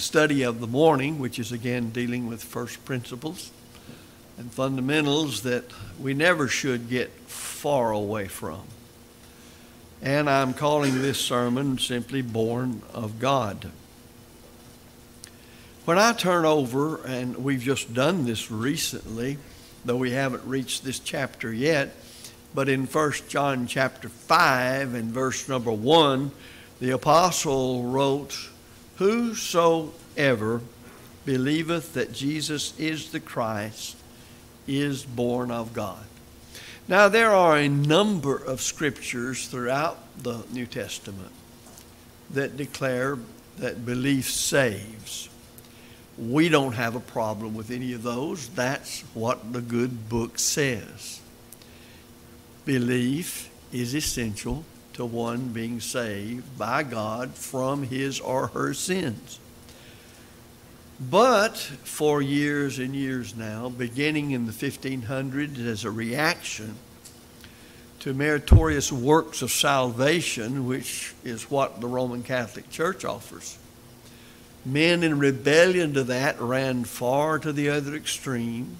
the study of the morning, which is again dealing with first principles and fundamentals that we never should get far away from. And I'm calling this sermon simply Born of God. When I turn over, and we've just done this recently, though we haven't reached this chapter yet, but in 1 John chapter 5 and verse number 1, the apostle wrote, Whosoever believeth that Jesus is the Christ is born of God. Now, there are a number of scriptures throughout the New Testament that declare that belief saves. We don't have a problem with any of those. That's what the good book says. Belief is essential to one being saved by God from his or her sins. But for years and years now, beginning in the 1500s as a reaction to meritorious works of salvation, which is what the Roman Catholic Church offers, men in rebellion to that ran far to the other extreme,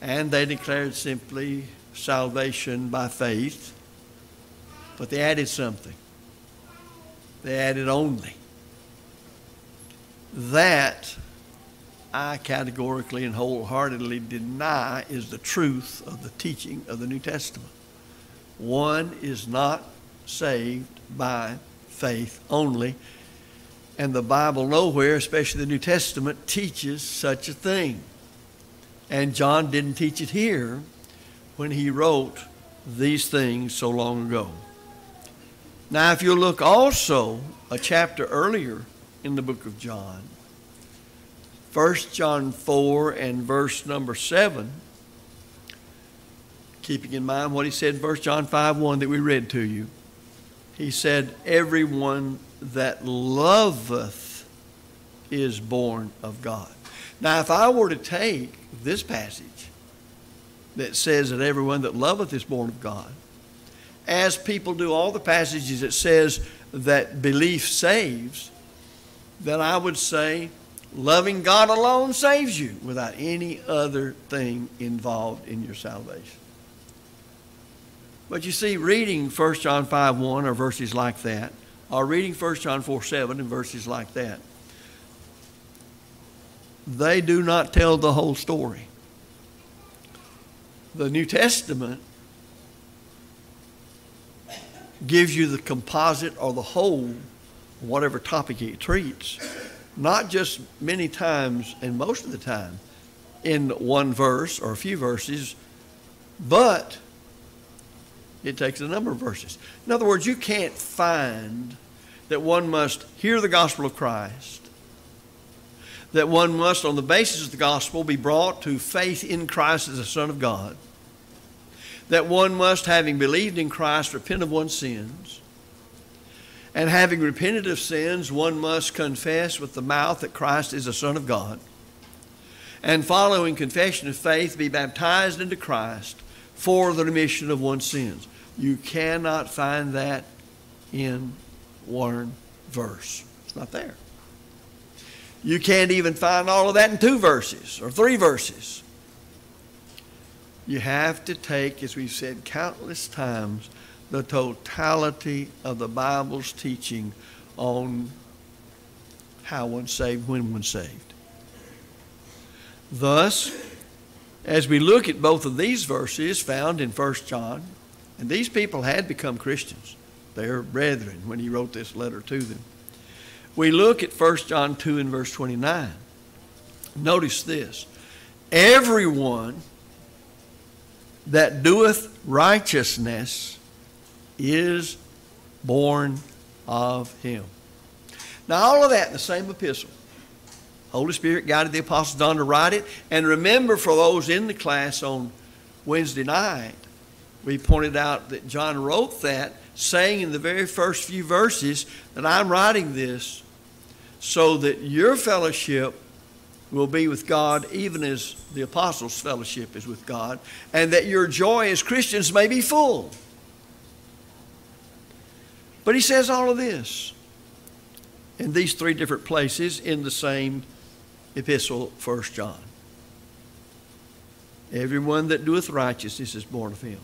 and they declared simply salvation by faith, but they added something. They added only that I categorically and wholeheartedly deny is the truth of the teaching of the New Testament. One is not saved by faith only, and the Bible nowhere, especially the New Testament, teaches such a thing. And John didn't teach it here when he wrote these things so long ago. Now, if you look also a chapter earlier in the book of John. 1 John 4 and verse number 7, keeping in mind what he said in 1 John 5 1 that we read to you. He said, Everyone that loveth is born of God. Now, if I were to take this passage that says that everyone that loveth is born of God, as people do all the passages that says that belief saves, then I would say loving God alone saves you without any other thing involved in your salvation. But you see, reading 1 John 5 1 or verses like that, or reading 1 John 4 7 and verses like that, they do not tell the whole story. The New Testament gives you the composite or the whole whatever topic it treats, not just many times and most of the time in one verse or a few verses, but it takes a number of verses. In other words, you can't find that one must hear the gospel of Christ, that one must, on the basis of the gospel, be brought to faith in Christ as the Son of God, that one must, having believed in Christ, repent of one's sins and having repented of sins, one must confess with the mouth that Christ is the Son of God. And following confession of faith, be baptized into Christ for the remission of one's sins. You cannot find that in one verse. It's not there. You can't even find all of that in two verses or three verses. You have to take, as we've said countless times, the totality of the Bible's teaching on how one's saved, when one's saved. Thus, as we look at both of these verses found in 1 John, and these people had become Christians, their brethren, when he wrote this letter to them. We look at 1 John 2 and verse 29. Notice this everyone that doeth righteousness is born of him. Now, all of that in the same epistle. Holy Spirit guided the Apostle John to write it. And remember, for those in the class on Wednesday night, we pointed out that John wrote that, saying in the very first few verses that I'm writing this so that your fellowship will be with God, even as the apostles' fellowship is with God, and that your joy as Christians may be full. But he says all of this in these three different places in the same epistle, 1 John. Everyone that doeth righteousness is born of him.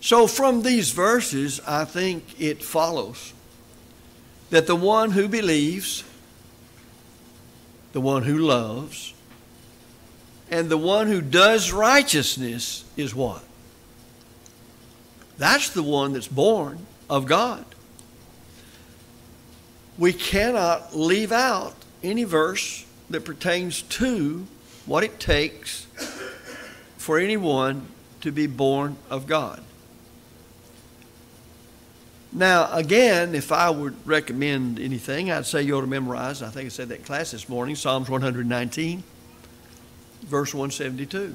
So, from these verses, I think it follows that the one who believes, the one who loves, and the one who does righteousness is what? That's the one that's born of God. We cannot leave out any verse that pertains to what it takes for anyone to be born of God. Now, again, if I would recommend anything, I'd say you ought to memorize, I think I said that in class this morning, Psalms 119, verse 172.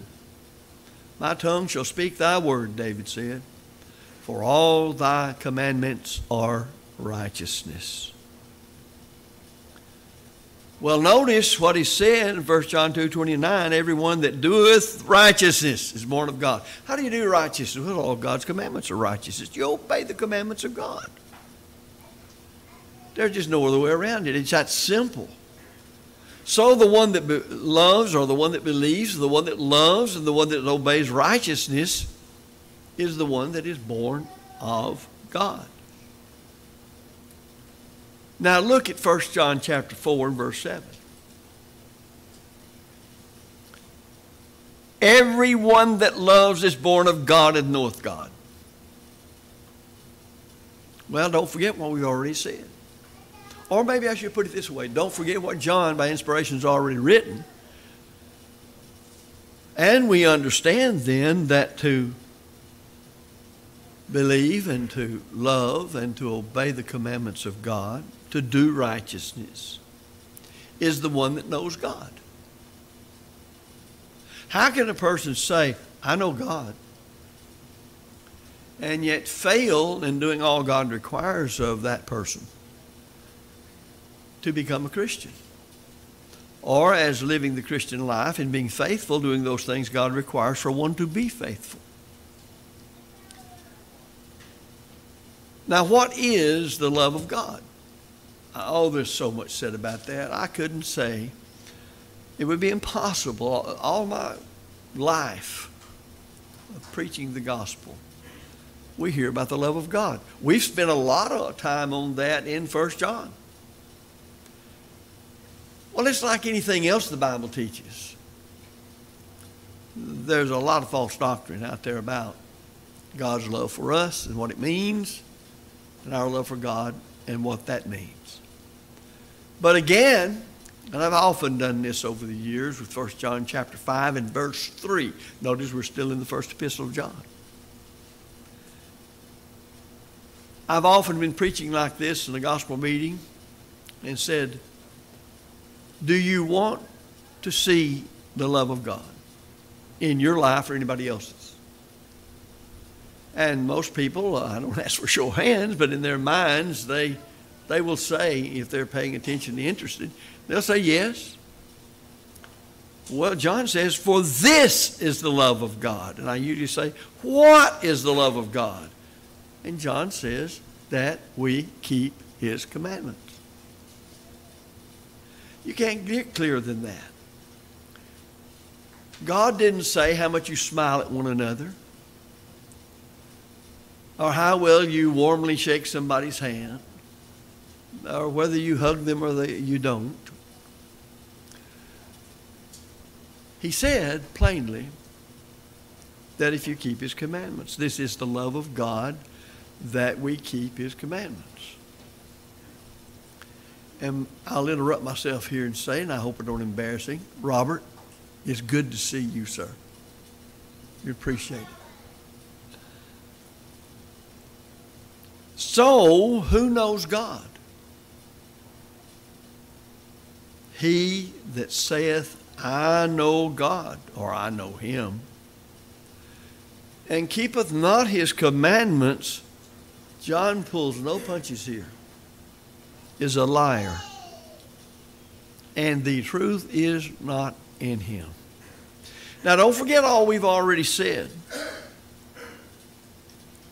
My tongue shall speak thy word, David said, for all thy commandments are righteousness. Well, notice what he said in 1 John 2 29 everyone that doeth righteousness is born of God. How do you do righteousness? Well, all God's commandments are righteousness. You obey the commandments of God. There's just no other way around it. It's that simple. So the one that be- loves, or the one that believes, the one that loves, and the one that obeys righteousness is the one that is born of God. Now look at 1 John chapter 4 and verse 7. Everyone that loves is born of God and knoweth God. Well, don't forget what we already said. Or maybe I should put it this way don't forget what John, by inspiration, has already written. And we understand then that to believe and to love and to obey the commandments of God to do righteousness is the one that knows God. How can a person say, I know God, and yet fail in doing all God requires of that person to become a Christian? Or as living the Christian life and being faithful, doing those things God requires for one to be faithful. Now, what is the love of God? Oh, there's so much said about that. I couldn't say. It would be impossible. All my life of preaching the gospel, we hear about the love of God. We've spent a lot of time on that in First John. Well, it's like anything else the Bible teaches. There's a lot of false doctrine out there about God's love for us and what it means, and our love for God and what that means. But again, and I've often done this over the years with 1 John chapter 5 and verse 3. Notice we're still in the first epistle of John. I've often been preaching like this in a gospel meeting and said, Do you want to see the love of God in your life or anybody else's? And most people, uh, I don't ask for show of hands, but in their minds, they they will say, if they're paying attention and interested, they'll say yes. Well, John says, For this is the love of God. And I usually say, What is the love of God? And John says that we keep his commandments. You can't get clearer than that. God didn't say how much you smile at one another or how well you warmly shake somebody's hand or whether you hug them or they, you don't. He said plainly that if you keep his commandments, this is the love of God that we keep his commandments. And I'll interrupt myself here and say, and I hope I don't embarrass him, Robert, it's good to see you, sir. We appreciate it. So, who knows God? He that saith, I know God, or I know him, and keepeth not his commandments, John pulls no punches here, is a liar. And the truth is not in him. Now, don't forget all we've already said.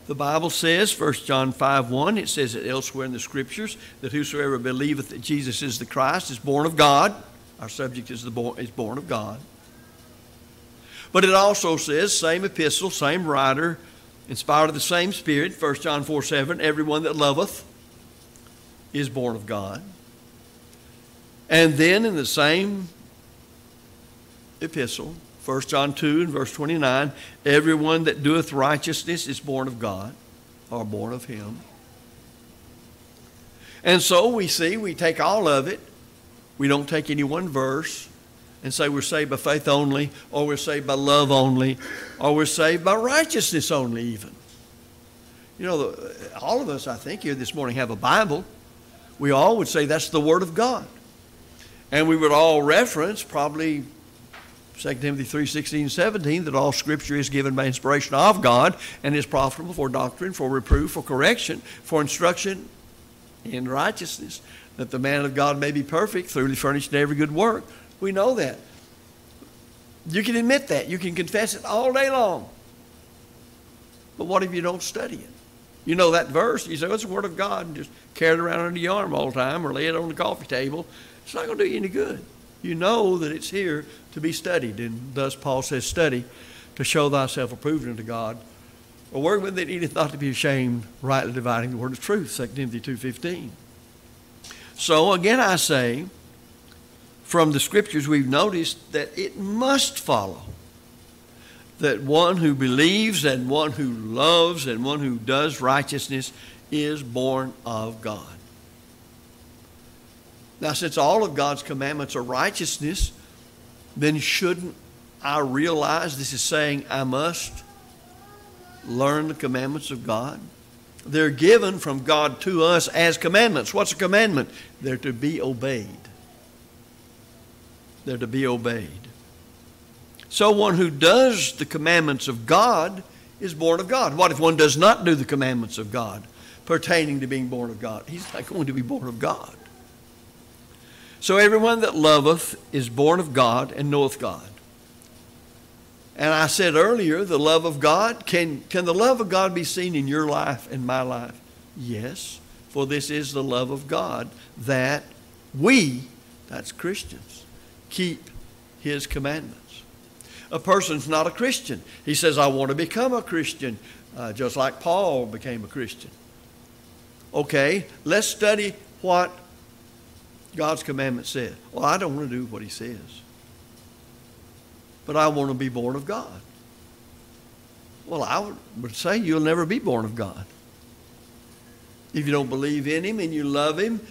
The Bible says, 1 John 5 1, it says it elsewhere in the Scriptures that whosoever believeth that Jesus is the Christ is born of God. Our subject is, the born, is born of God. But it also says, same epistle, same writer, inspired of the same Spirit, 1 John 4 7, everyone that loveth is born of God. And then in the same epistle, 1 John 2 and verse 29 Everyone that doeth righteousness is born of God, or born of Him. And so we see, we take all of it. We don't take any one verse and say we're saved by faith only, or we're saved by love only, or we're saved by righteousness only, even. You know, all of us, I think, here this morning have a Bible. We all would say that's the Word of God. And we would all reference probably 2 Timothy 3 16 17, that all scripture is given by inspiration of God and is profitable for doctrine, for reproof, for correction, for instruction in righteousness, that the man of God may be perfect, thoroughly furnished in every good work. We know that. You can admit that. You can confess it all day long. But what if you don't study it? You know that verse. You say, well, it's the Word of God, and just carry it around under your arm all the time or lay it on the coffee table. It's not going to do you any good. You know that it's here to be studied. And thus Paul says, study to show thyself approved unto God. A workman that needeth not to be ashamed, rightly dividing the word of truth, 2 Timothy 2.15. So again I say, from the scriptures we've noticed that it must follow that one who believes and one who loves and one who does righteousness is born of God. Now, since all of God's commandments are righteousness, then shouldn't I realize this is saying I must learn the commandments of God? They're given from God to us as commandments. What's a commandment? They're to be obeyed. They're to be obeyed. So one who does the commandments of God is born of God. What if one does not do the commandments of God pertaining to being born of God? He's not going to be born of God. So everyone that loveth is born of God and knoweth God. And I said earlier, the love of God, can, can the love of God be seen in your life and my life? Yes, for this is the love of God that we, that's Christians, keep his commandments. A person's not a Christian. He says, I want to become a Christian, uh, just like Paul became a Christian. Okay, let's study what God's commandment said. Well, I don't want to do what he says. But I want to be born of God. Well, I would say you'll never be born of God. If you don't believe in him and you love him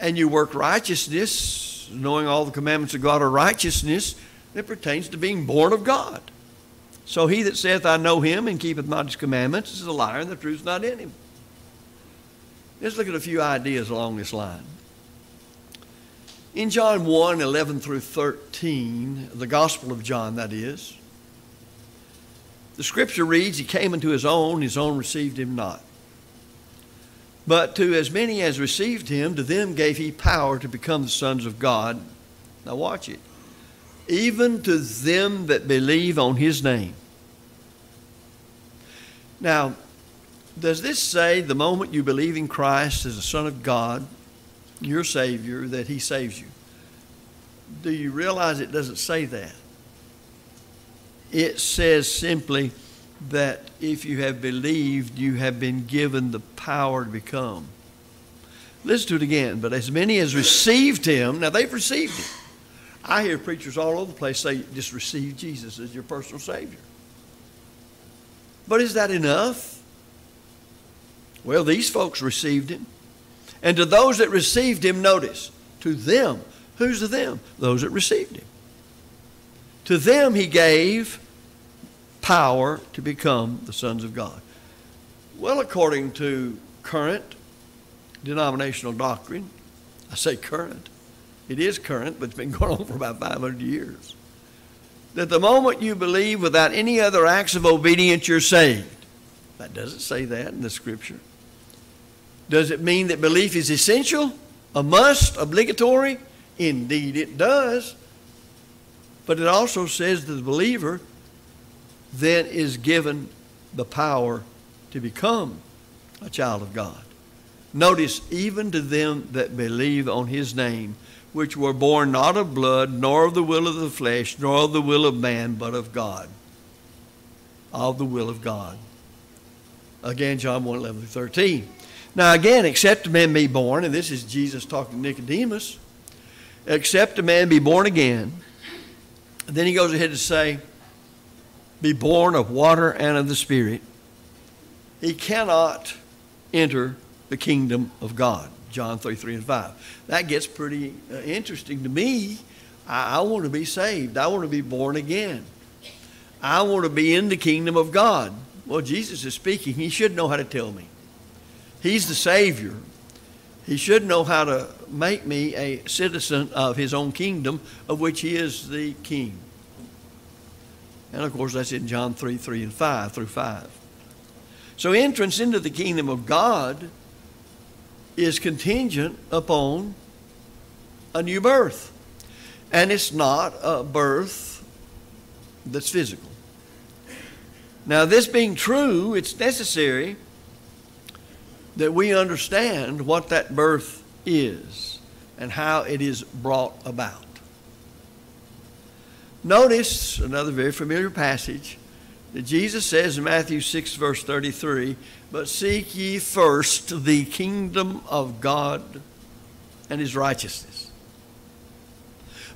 and you work righteousness, knowing all the commandments of God are righteousness, it pertains to being born of God. So he that saith, I know him and keepeth not his commandments is a liar, and the truth is not in him. Let's look at a few ideas along this line. In John 1 11 through 13, the Gospel of John, that is, the scripture reads, He came unto his own, his own received him not. But to as many as received him, to them gave he power to become the sons of God. Now watch it. Even to them that believe on his name. Now, does this say the moment you believe in Christ as the Son of God, your Savior, that He saves you. Do you realize it doesn't say that? It says simply that if you have believed, you have been given the power to become. Listen to it again. But as many as received Him, now they've received Him. I hear preachers all over the place say, just receive Jesus as your personal Savior. But is that enough? Well, these folks received Him. And to those that received him, notice, to them. Who's to them? Those that received him. To them he gave power to become the sons of God. Well, according to current denominational doctrine, I say current, it is current, but it's been going on for about 500 years. That the moment you believe without any other acts of obedience, you're saved. That doesn't say that in the scripture. Does it mean that belief is essential, a must, obligatory? Indeed, it does. But it also says that the believer then is given the power to become a child of God. Notice, even to them that believe on his name, which were born not of blood, nor of the will of the flesh, nor of the will of man, but of God. Of the will of God. Again, John 1 11 13. Now, again, except a man be born, and this is Jesus talking to Nicodemus, except a man be born again. Then he goes ahead to say, be born of water and of the Spirit. He cannot enter the kingdom of God. John 3, 3 and 5. That gets pretty uh, interesting to me. I, I want to be saved. I want to be born again. I want to be in the kingdom of God. Well, Jesus is speaking. He should know how to tell me. He's the Savior. He should know how to make me a citizen of His own kingdom, of which He is the King. And of course, that's in John 3 3 and 5 through 5. So, entrance into the kingdom of God is contingent upon a new birth. And it's not a birth that's physical. Now, this being true, it's necessary that we understand what that birth is and how it is brought about. Notice another very familiar passage that Jesus says in Matthew 6, verse 33 But seek ye first the kingdom of God and his righteousness.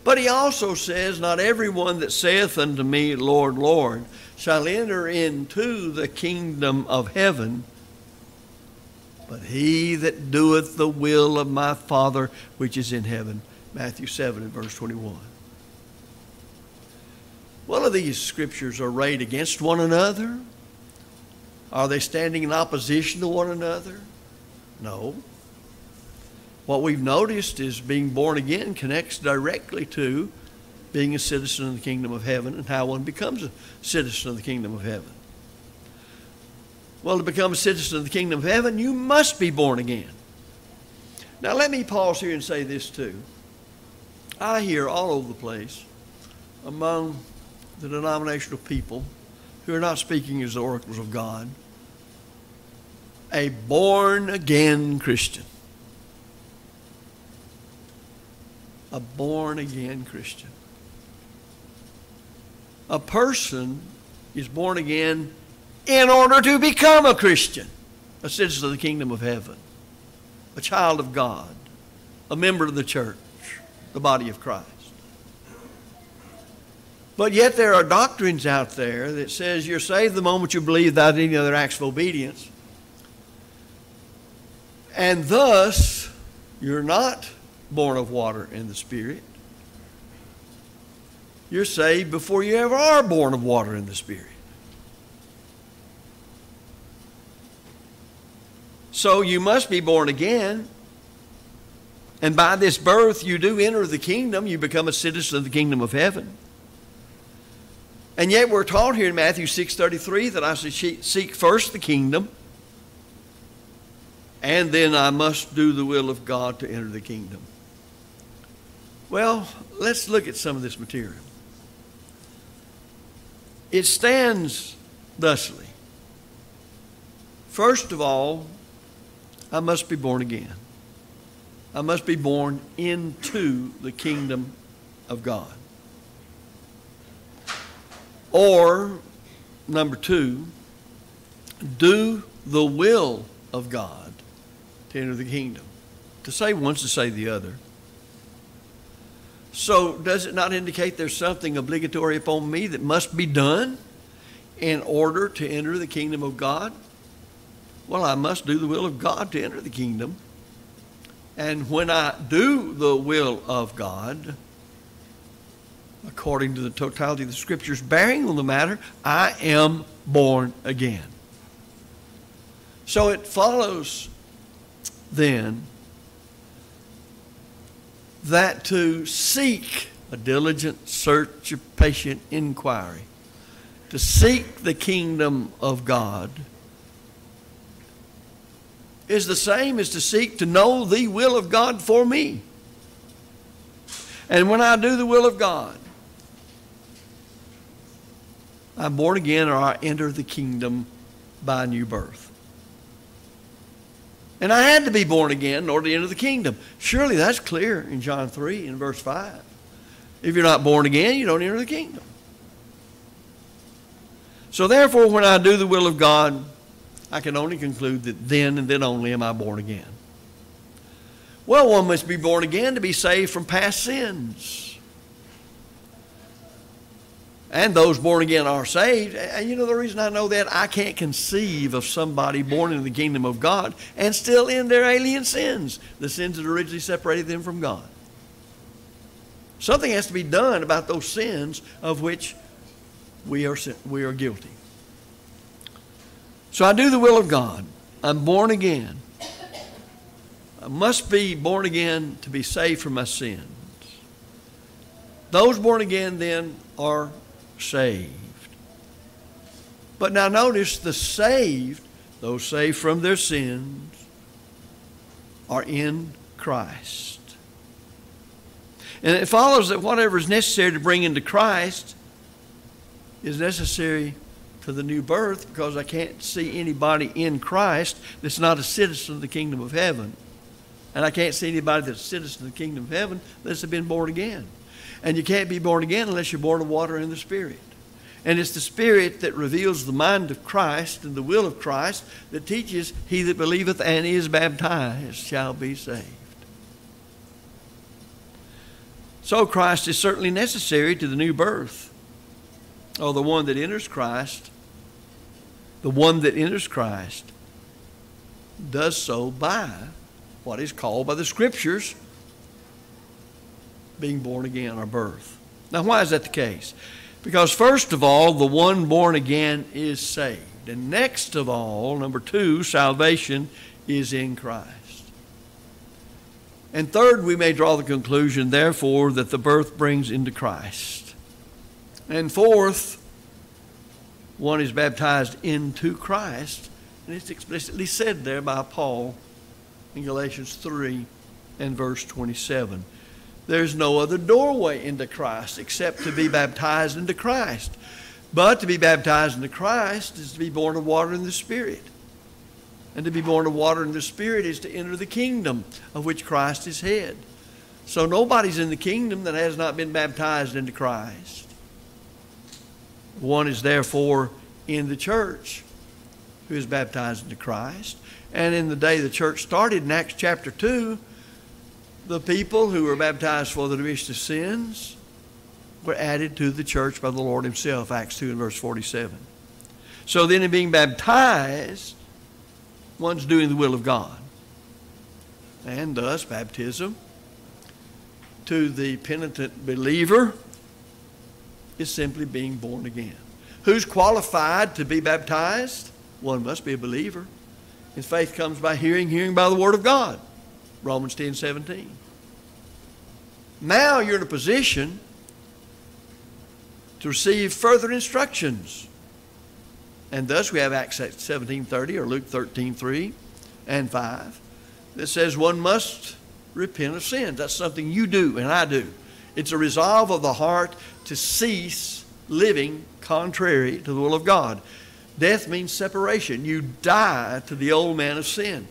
But he also says, Not everyone that saith unto me, Lord, Lord, shall enter into the kingdom of heaven, but he that doeth the will of my Father which is in heaven. Matthew 7 and verse 21. Well, are these scriptures arrayed against one another? Are they standing in opposition to one another? No. What we've noticed is being born again connects directly to being a citizen of the kingdom of heaven and how one becomes a citizen of the kingdom of heaven. Well, to become a citizen of the kingdom of heaven, you must be born again. Now, let me pause here and say this too. I hear all over the place among the denominational people who are not speaking as the oracles of God a born again Christian. A born again Christian. A person is born again in order to become a Christian, a citizen of the kingdom of heaven, a child of God, a member of the church, the body of Christ. But yet there are doctrines out there that says you're saved the moment you believe without any other acts of obedience. And thus, you're not born of water and the Spirit. You're saved before you ever are born of water and the Spirit. So you must be born again. And by this birth, you do enter the kingdom. You become a citizen of the kingdom of heaven. And yet we're taught here in Matthew 6.33 that I should seek first the kingdom and then I must do the will of God to enter the kingdom. Well, let's look at some of this material. It stands thusly. First of all, I must be born again. I must be born into the kingdom of God. Or, number two, do the will of God to enter the kingdom. To say one's to say the other. So, does it not indicate there's something obligatory upon me that must be done in order to enter the kingdom of God? Well, I must do the will of God to enter the kingdom. And when I do the will of God, according to the totality of the scriptures bearing on the matter, I am born again. So it follows then that to seek a diligent search, a patient inquiry, to seek the kingdom of God is the same as to seek to know the will of God for me. And when I do the will of God, I'm born again or I enter the kingdom by new birth. And I had to be born again in order to enter the kingdom. Surely that's clear in John 3 in verse 5. If you're not born again, you don't enter the kingdom. So therefore, when I do the will of God, I can only conclude that then and then only am I born again. Well, one must be born again to be saved from past sins. And those born again are saved. And you know the reason I know that? I can't conceive of somebody born into the kingdom of God and still in their alien sins, the sins that originally separated them from God. Something has to be done about those sins of which we are, we are guilty. So I do the will of God. I'm born again. I must be born again to be saved from my sins. Those born again then are saved. But now notice the saved, those saved from their sins, are in Christ. And it follows that whatever is necessary to bring into Christ is necessary for the new birth because I can't see anybody in Christ that's not a citizen of the kingdom of heaven. And I can't see anybody that's a citizen of the kingdom of heaven unless they've been born again. And you can't be born again unless you're born of water and the Spirit. And it's the Spirit that reveals the mind of Christ and the will of Christ that teaches he that believeth and is baptized shall be saved. So Christ is certainly necessary to the new birth. Or the one that enters Christ, the one that enters Christ does so by what is called by the Scriptures being born again or birth. Now, why is that the case? Because, first of all, the one born again is saved. And next of all, number two, salvation is in Christ. And third, we may draw the conclusion, therefore, that the birth brings into Christ. And fourth, one is baptized into Christ. And it's explicitly said there by Paul in Galatians 3 and verse 27. There's no other doorway into Christ except to be baptized into Christ. But to be baptized into Christ is to be born of water and the Spirit. And to be born of water and the Spirit is to enter the kingdom of which Christ is head. So nobody's in the kingdom that has not been baptized into Christ. One is therefore in the church who is baptized into Christ. And in the day the church started in Acts chapter 2, the people who were baptized for the remission of sins were added to the church by the Lord Himself, Acts 2 and verse 47. So then, in being baptized, one's doing the will of God. And thus, baptism to the penitent believer is simply being born again. Who's qualified to be baptized? One must be a believer. His faith comes by hearing, hearing by the Word of God. Romans 10 17. Now you're in a position to receive further instructions. And thus we have Acts 17.30 or Luke 13.3 and 5 that says one must repent of sins. That's something you do and I do. It's a resolve of the heart to cease living contrary to the will of God. Death means separation. You die to the old man of sin.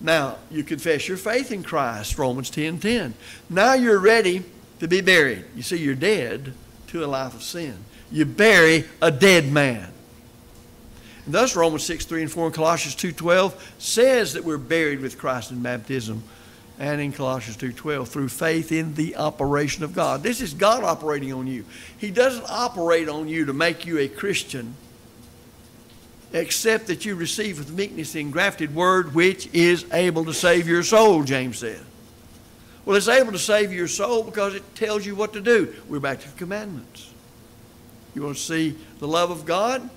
Now, you confess your faith in Christ, Romans 10 10. Now you're ready to be buried. You see, you're dead to a life of sin. You bury a dead man. And thus, Romans 6 3 and 4 and Colossians 2 12 says that we're buried with Christ in baptism. And in Colossians 2:12, through faith in the operation of God. This is God operating on you. He doesn't operate on you to make you a Christian except that you receive with meekness the engrafted word which is able to save your soul, James said. Well, it's able to save your soul because it tells you what to do. We're back to the commandments. You want to see the love of God?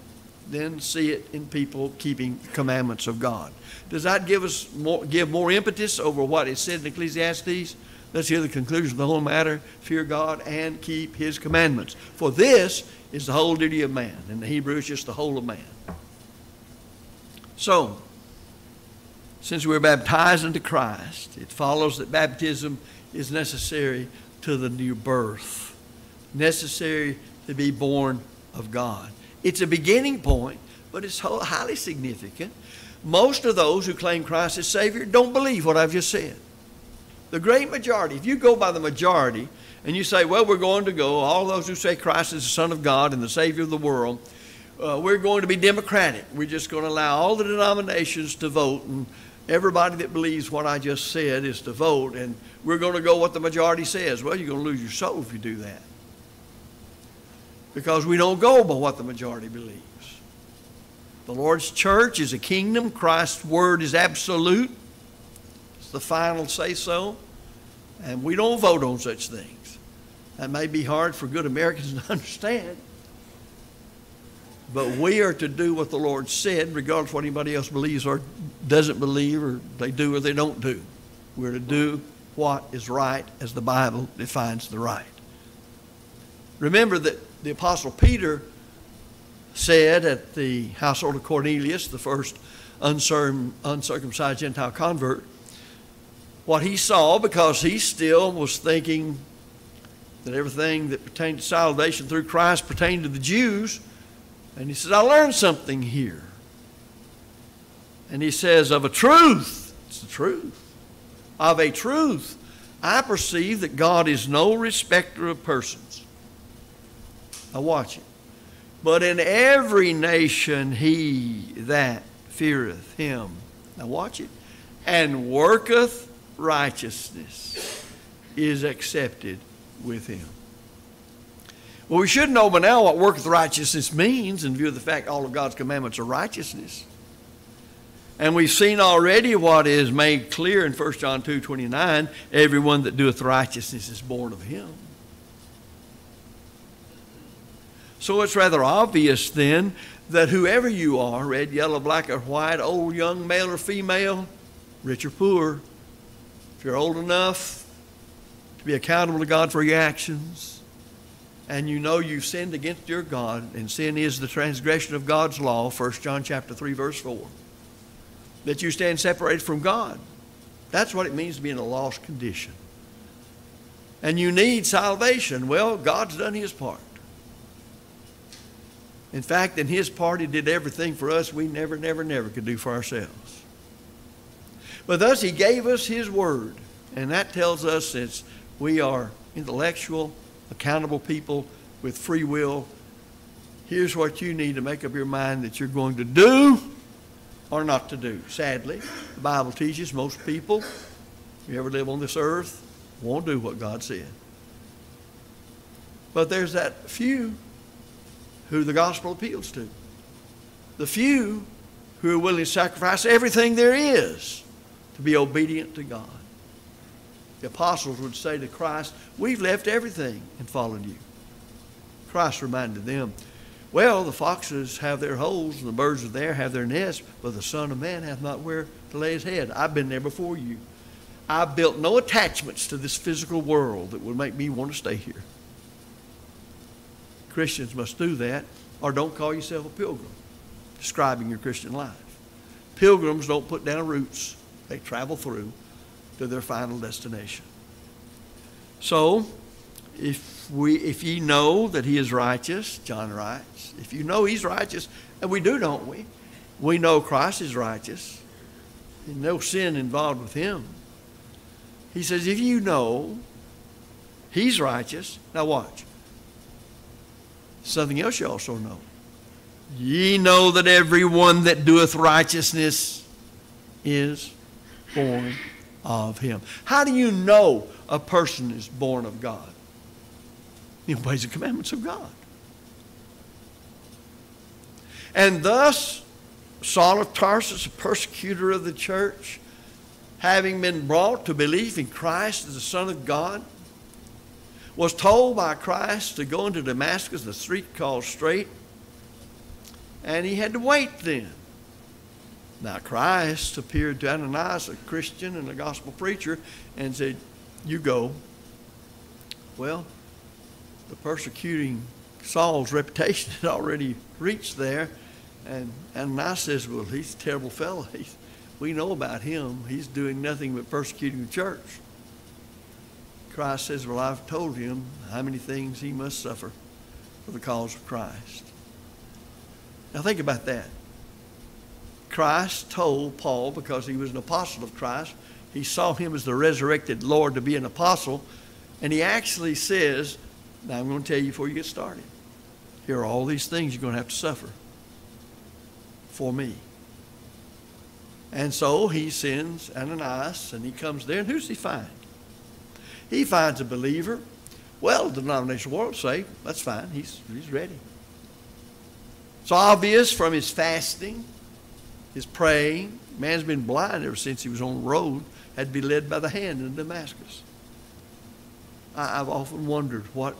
Then see it in people keeping commandments of God. Does that give us more, give more impetus over what is said in Ecclesiastes? Let's hear the conclusion of the whole matter. Fear God and keep his commandments. For this is the whole duty of man. In the Hebrew, it's just the whole of man. So, since we're baptized into Christ, it follows that baptism is necessary to the new birth, necessary to be born of God. It's a beginning point, but it's highly significant. Most of those who claim Christ as Savior don't believe what I've just said. The great majority, if you go by the majority and you say, well, we're going to go, all those who say Christ is the Son of God and the Savior of the world, uh, we're going to be democratic. We're just going to allow all the denominations to vote, and everybody that believes what I just said is to vote, and we're going to go what the majority says. Well, you're going to lose your soul if you do that. Because we don't go by what the majority believes. The Lord's church is a kingdom. Christ's word is absolute. It's the final say so. And we don't vote on such things. That may be hard for good Americans to understand. But we are to do what the Lord said, regardless of what anybody else believes or doesn't believe, or they do or they don't do. We're to do what is right as the Bible defines the right. Remember that the Apostle Peter said at the household of Cornelius, the first uncircumcised Gentile convert, what he saw because he still was thinking that everything that pertained to salvation through Christ pertained to the Jews. And he says, I learned something here. And he says, Of a truth, it's the truth, of a truth, I perceive that God is no respecter of persons. Now watch it. But in every nation he that feareth him, now watch it, and worketh righteousness is accepted with him. Well, we should know by now what worketh righteousness means in view of the fact all of God's commandments are righteousness. And we've seen already what is made clear in 1 John 2 29 everyone that doeth righteousness is born of him. So it's rather obvious then that whoever you are, red, yellow, black, or white, old, young, male, or female, rich or poor, if you're old enough to be accountable to God for your actions, and you know you've sinned against your God, and sin is the transgression of God's law, 1 John chapter 3, verse 4, that you stand separated from God. That's what it means to be in a lost condition. And you need salvation. Well, God's done his part. In fact, in his part, he did everything for us we never, never, never could do for ourselves. But thus, he gave us his word. And that tells us that we are intellectual, accountable people with free will. Here's what you need to make up your mind that you're going to do or not to do. Sadly, the Bible teaches most people, if you ever live on this earth, won't do what God said. But there's that few who the gospel appeals to. The few who are willing to sacrifice everything there is to be obedient to God. The apostles would say to Christ, We've left everything and followed you. Christ reminded them, Well, the foxes have their holes, and the birds of the air have their nests, but the Son of Man hath not where to lay his head. I've been there before you. I've built no attachments to this physical world that would make me want to stay here. Christians must do that, or don't call yourself a pilgrim, describing your Christian life. Pilgrims don't put down roots, they travel through to their final destination. So, if we if ye know that he is righteous, John writes, if you know he's righteous, and we do, don't we? We know Christ is righteous. There's no sin involved with him. He says, if you know he's righteous, now watch. Something else you also know. Ye know that everyone that doeth righteousness is born of him. How do you know a person is born of God? He obeys the commandments of God. And thus, Saul of Tarsus, a persecutor of the church, having been brought to believe in Christ as the Son of God, was told by Christ to go into Damascus, the street called Straight, and he had to wait then. Now, Christ appeared to Ananias, a Christian and a gospel preacher, and said, You go. Well, the persecuting Saul's reputation had already reached there, and Ananias says, Well, he's a terrible fellow. He's, we know about him. He's doing nothing but persecuting the church. Christ says, Well, I've told him how many things he must suffer for the cause of Christ. Now, think about that. Christ told Paul, because he was an apostle of Christ, he saw him as the resurrected Lord to be an apostle. And he actually says, Now I'm going to tell you before you get started. Here are all these things you're going to have to suffer for me. And so he sends Ananias and he comes there. And who's he find? He finds a believer. Well, the denominational world say, that's fine. He's, he's ready. It's obvious from his fasting, his praying. Man's been blind ever since he was on the road, had to be led by the hand in Damascus. I, I've often wondered what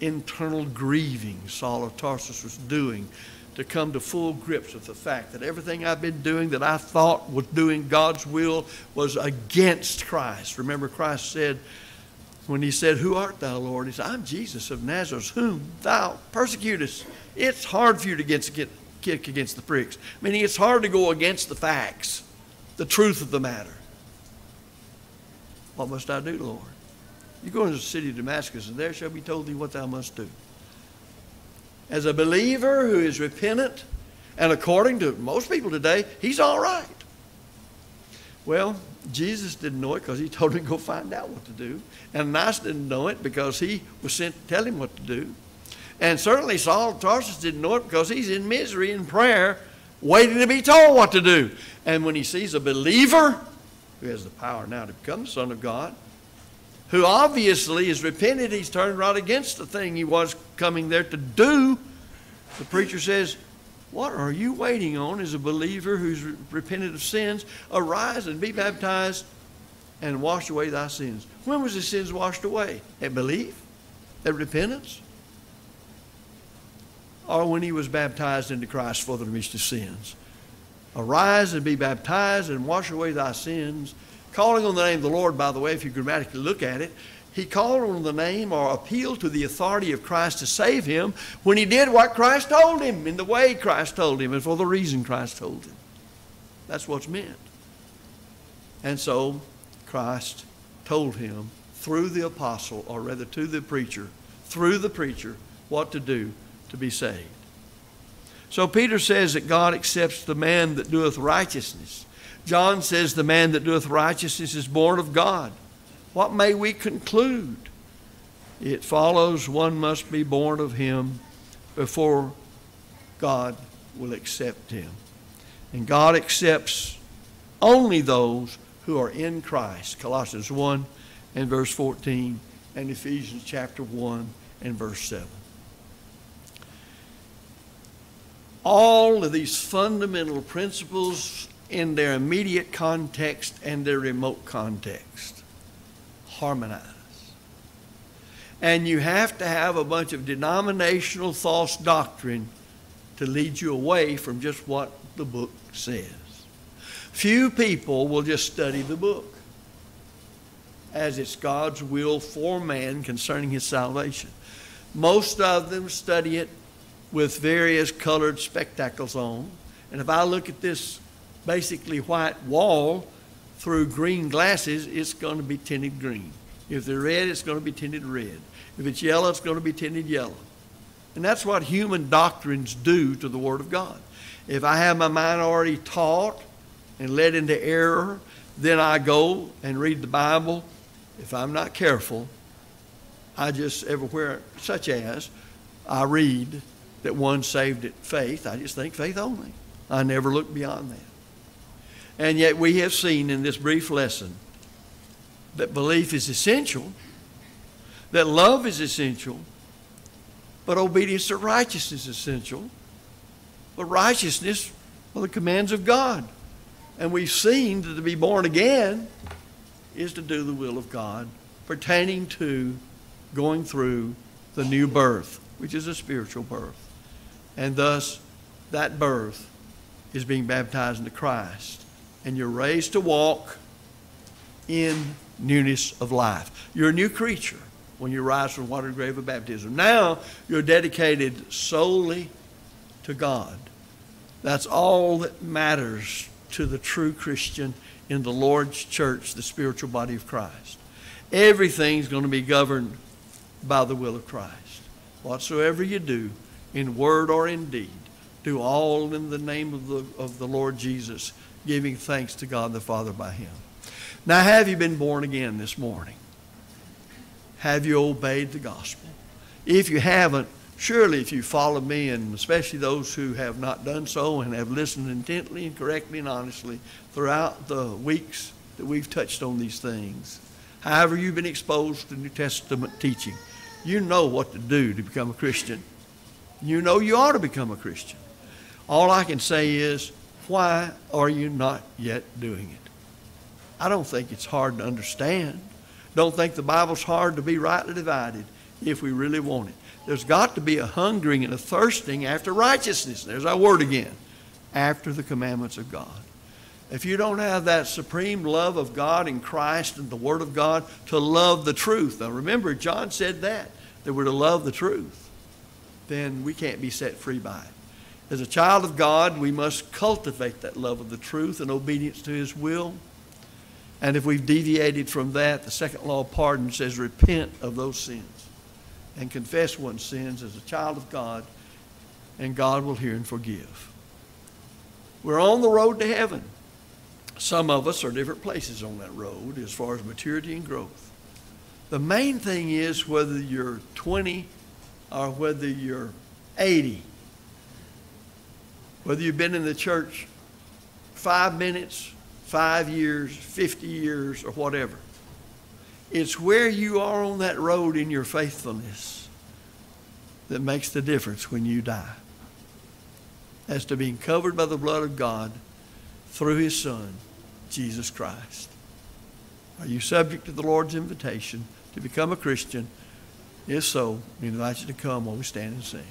internal grieving Saul of Tarsus was doing to come to full grips with the fact that everything I've been doing that I thought was doing God's will was against Christ. Remember, Christ said, when he said, Who art thou, Lord? He said, I'm Jesus of Nazareth, whom thou persecutest. It's hard for you to get, get, kick against the pricks. Meaning it's hard to go against the facts, the truth of the matter. What must I do, Lord? You go into the city of Damascus, and there shall be told thee what thou must do. As a believer who is repentant, and according to most people today, he's all right. Well, Jesus didn't know it because he told him to go find out what to do. And Ananias didn't know it because he was sent to tell him what to do. And certainly Saul of Tarsus didn't know it because he's in misery in prayer, waiting to be told what to do. And when he sees a believer who has the power now to become the Son of God, who obviously is repented, he's turned right against the thing he was coming there to do. The preacher says, What are you waiting on as a believer who's repented of sins? Arise and be baptized and wash away thy sins. When was his sins washed away? At belief? At repentance? Or when he was baptized into Christ for the remission of sins? Arise and be baptized and wash away thy sins Calling on the name of the Lord, by the way, if you grammatically look at it, he called on the name or appealed to the authority of Christ to save him when he did what Christ told him in the way Christ told him and for the reason Christ told him. That's what's meant. And so Christ told him through the apostle, or rather to the preacher, through the preacher, what to do to be saved. So Peter says that God accepts the man that doeth righteousness John says, The man that doeth righteousness is born of God. What may we conclude? It follows one must be born of him before God will accept him. And God accepts only those who are in Christ. Colossians 1 and verse 14 and Ephesians chapter 1 and verse 7. All of these fundamental principles in their immediate context and their remote context. Harmonize. And you have to have a bunch of denominational false doctrine to lead you away from just what the book says. Few people will just study the book as it's God's will for man concerning his salvation. Most of them study it with various colored spectacles on. And if I look at this basically white wall through green glasses, it's going to be tinted green. If they're red, it's going to be tinted red. If it's yellow, it's going to be tinted yellow. And that's what human doctrines do to the Word of God. If I have my mind already taught and led into error, then I go and read the Bible. If I'm not careful, I just everywhere, such as I read that one saved at faith, I just think faith only. I never look beyond that. And yet we have seen in this brief lesson that belief is essential, that love is essential, but obedience to righteousness is essential. But righteousness are the commands of God. And we've seen that to be born again is to do the will of God pertaining to going through the new birth, which is a spiritual birth. And thus, that birth is being baptized into Christ and you're raised to walk in newness of life. You're a new creature when you rise from the water grave of baptism. Now you're dedicated solely to God. That's all that matters to the true Christian in the Lord's church, the spiritual body of Christ. Everything's going to be governed by the will of Christ. Whatsoever you do, in word or in deed, Do all in the name of the, of the Lord Jesus, giving thanks to God the Father by him. Now, have you been born again this morning? Have you obeyed the gospel? If you haven't, surely if you follow me, and especially those who have not done so and have listened intently and correctly and honestly throughout the weeks that we've touched on these things, however you've been exposed to New Testament teaching, you know what to do to become a Christian. You know you ought to become a Christian. All I can say is, why are you not yet doing it? I don't think it's hard to understand. Don't think the Bible's hard to be rightly divided if we really want it. There's got to be a hungering and a thirsting after righteousness. There's our word again. After the commandments of God. If you don't have that supreme love of God in Christ and the Word of God to love the truth, now remember, John said that, that we're to love the truth, then we can't be set free by it. As a child of God, we must cultivate that love of the truth and obedience to His will. And if we've deviated from that, the second law of pardon says repent of those sins and confess one's sins as a child of God, and God will hear and forgive. We're on the road to heaven. Some of us are different places on that road as far as maturity and growth. The main thing is whether you're 20 or whether you're 80, whether you've been in the church five minutes, five years, 50 years, or whatever. It's where you are on that road in your faithfulness that makes the difference when you die. As to being covered by the blood of God through His Son, Jesus Christ. Are you subject to the Lord's invitation to become a Christian? If so, we invite you to come while we stand and sing.